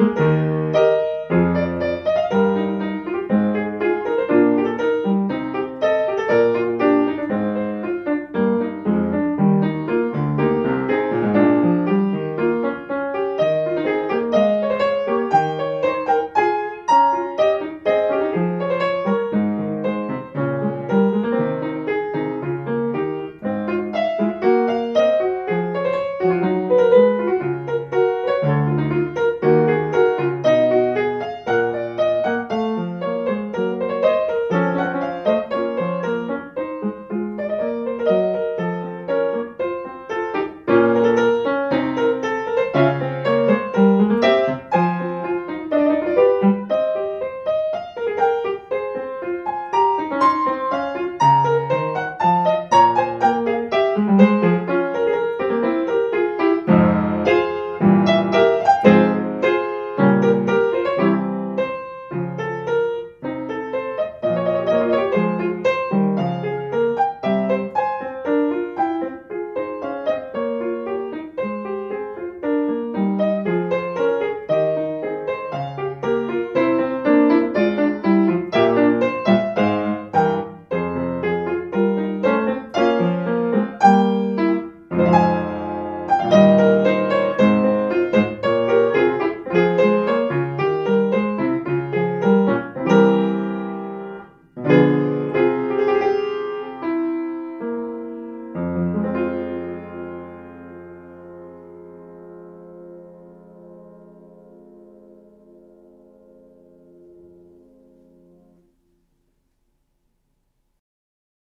Música